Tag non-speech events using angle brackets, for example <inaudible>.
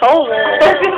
soul. <laughs>